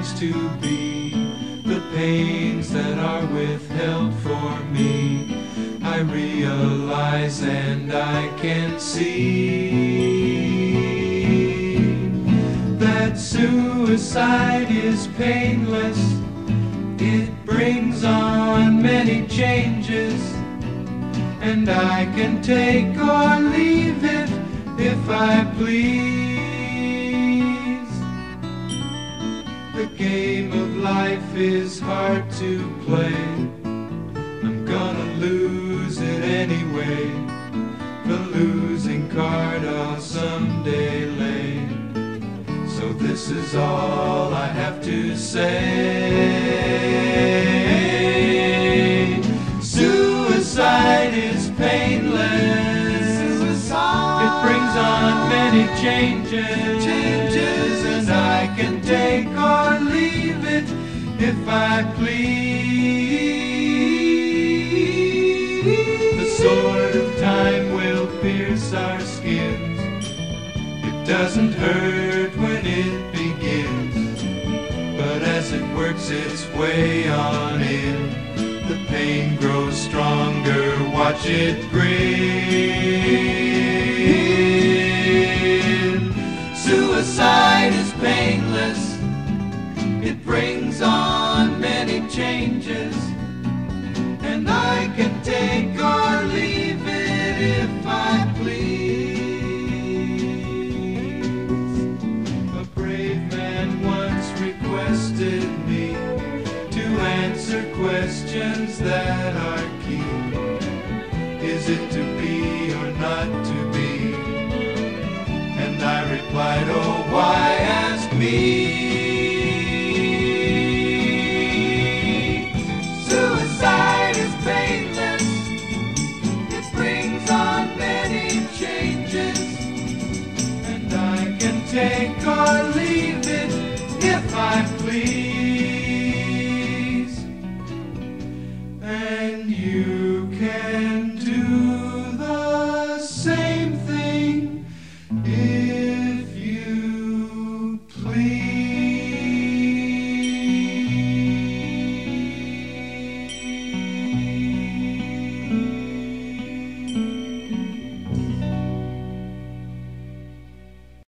to be, the pains that are withheld for me. I realize and I can see that suicide is painless. It brings on many changes, and I can take or leave it if I please. The game of life is hard to play. I'm gonna lose it anyway. The losing card I'll someday lay. So this is all I have to say. Suicide is painless. It brings on many changes. Changes, and I can take or leave it if I please. The sword of time will pierce our skins. It doesn't hurt when it begins, but as it works its way on in, the pain grows stronger. Watch it grin. Suicide is painless. It brings on many changes, and I can take or leave it if I please. A brave man once requested me to answer questions that are key. Is it to be or not to be? And I replied, Oh, why ask me? Take or leave it if I please.